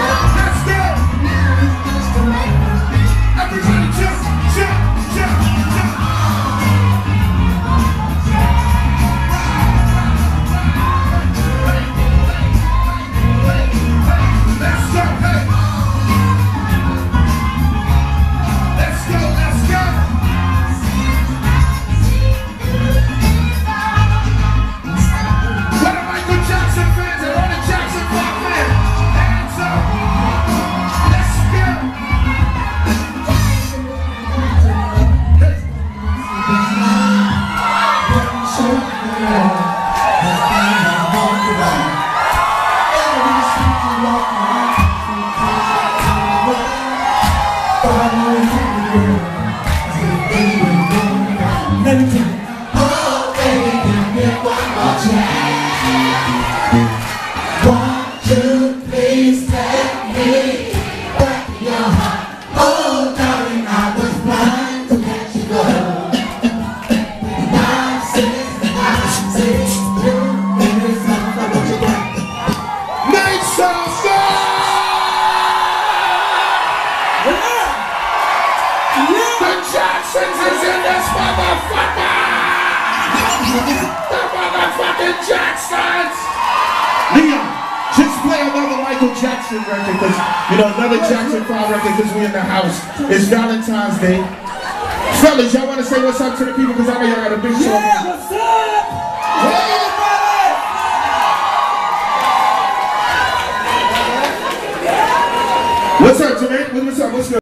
Let's Won't you please take me Some noise! The Jacksons is in this motherfucker! The motherfucking Jacksons! Leon, just play another Michael Jackson record, cause you know another Jackson 5 record, cause we in the house. It's Valentine's Day. Fellas, y'all wanna say what's up to the people, cause I know y'all got a big show. Yeah, what's up? What's up, Jermaine? What's up? What's up?